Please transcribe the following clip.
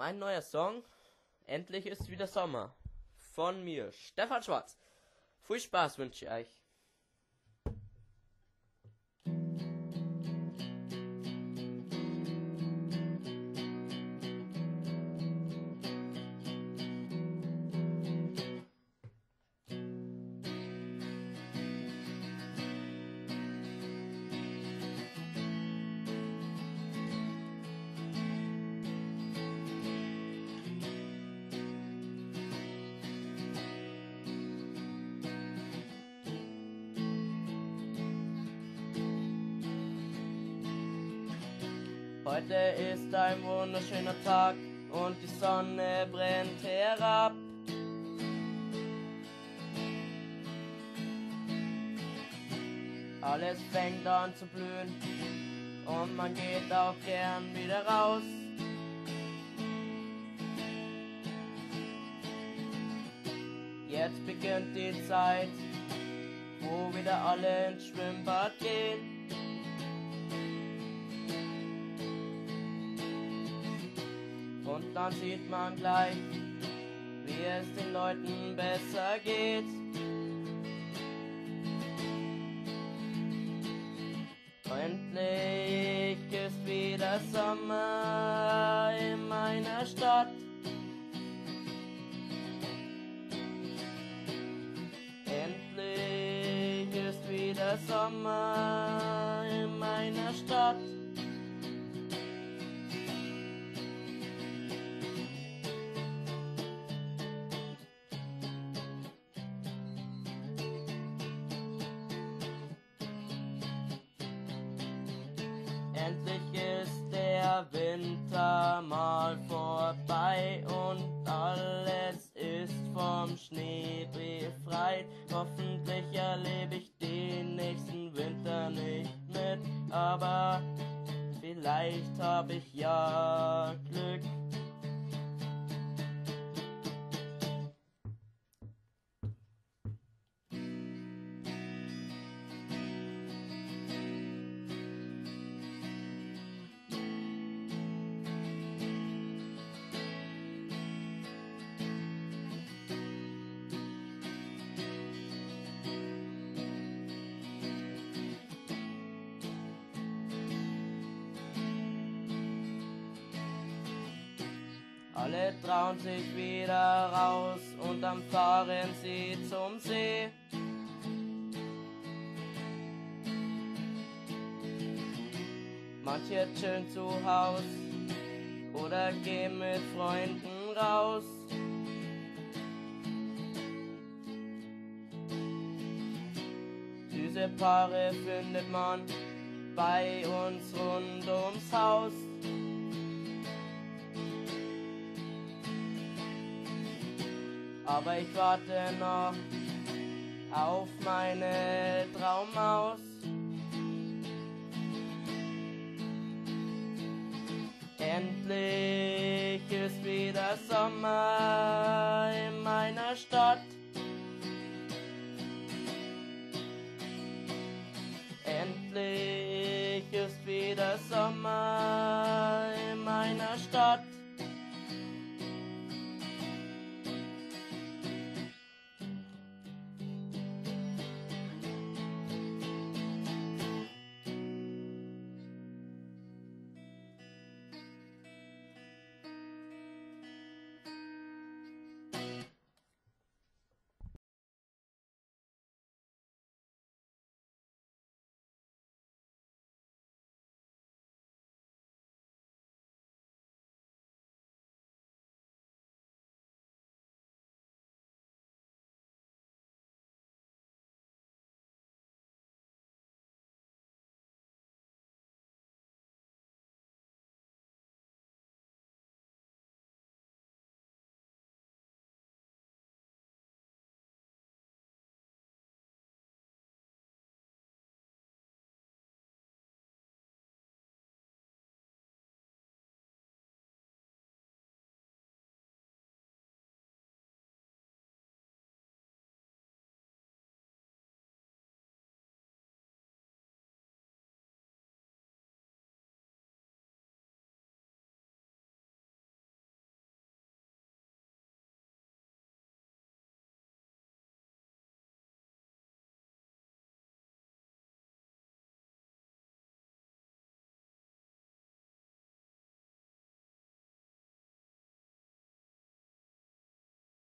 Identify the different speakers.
Speaker 1: Mein neuer Song, Endlich ist wieder Sommer. Von mir, Stefan Schwarz. Viel Spaß wünsche ich euch. Heute ist ein wunderschöner Tag und die Sonne brennt herab. Alles fängt an zu blühen und man geht auch gern wieder raus. Jetzt beginnt die Zeit, wo wieder alle ins Schwimmbad gehen. Und dann sieht man gleich, wie es den Leuten besser geht. Endlich ist wieder Sommer in meiner Stadt. Endlich ist wieder Sommer in meiner Stadt. Winter mal vorbei und alles ist vom Schnee befreit. Hoffentlich erlebe ich den nächsten Winter nicht mit, aber vielleicht habe ich ja Alle trauen sich wieder raus und dann fahren sie zum See. Manche chillen zu Haus oder gehen mit Freunden raus. Süße Paare findet man bei uns rund ums Haus. Aber ich warte noch auf meine Traummaus. Endlich ist wieder Sommer in meiner Stadt. Endlich ist wieder Sommer.